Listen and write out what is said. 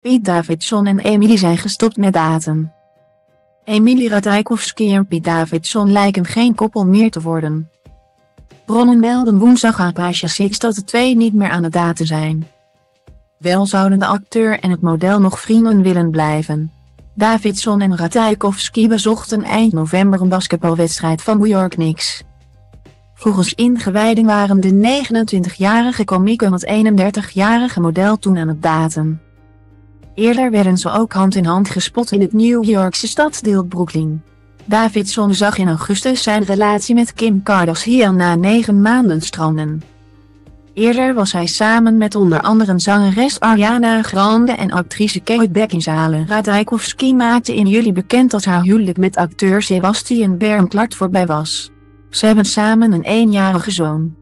Piet Davidson en Emily zijn gestopt met daten. Emily Ratajkowski en Piet Davidson lijken geen koppel meer te worden. Bronnen melden woensdag aan Pasha 6 dat de twee niet meer aan het daten zijn. Wel zouden de acteur en het model nog vrienden willen blijven. Davidson en Ratajkowski bezochten eind november een basketbalwedstrijd van New York Knicks. Volgens ingewijden waren de 29-jarige komiek en het 31-jarige model toen aan het daten. Eerder werden ze ook hand in hand gespot in het New Yorkse stadsdeel Brooklyn. Davidson zag in augustus zijn relatie met Kim Kardashian na negen maanden stranden. Eerder was hij samen met onder andere zangeres Ariana Grande en actrice Kate Beckinsale. Radajkowski maakte in juli bekend dat haar huwelijk met acteur Sebastian Bernklart voorbij was. Ze hebben samen een eenjarige zoon.